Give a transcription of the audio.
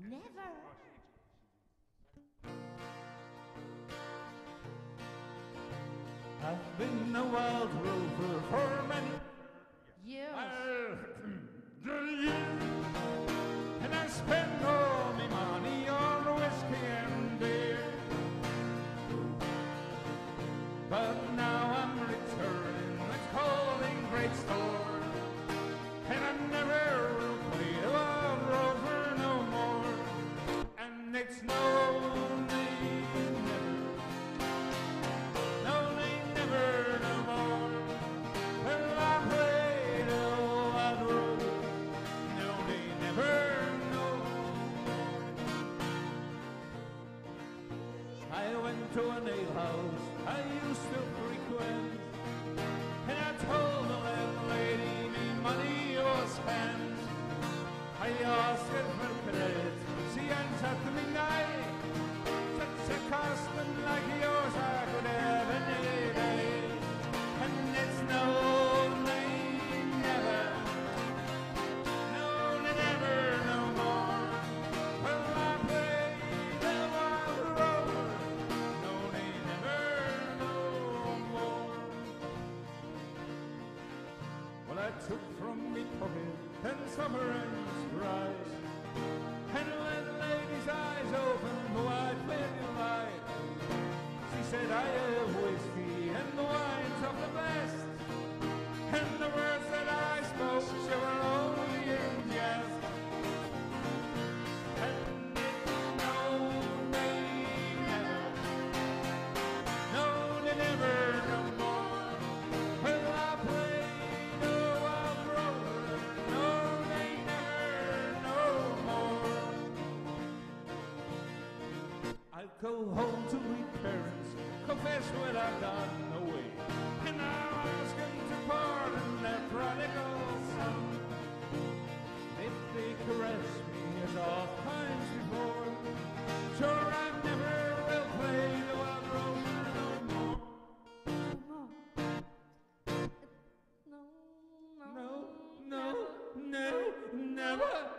Never. I've been a wild rover for many I went to an ale house. I used to frequent, and I told I took from me pocket and summer ends dry. And landlady's eyes. I'll go home to my parents, confess what I've done away, and now ask them to pardon their prodigal son. If they caress me as oft times before, sure I never will play the wild rover no more. No, no, no, no, no, never.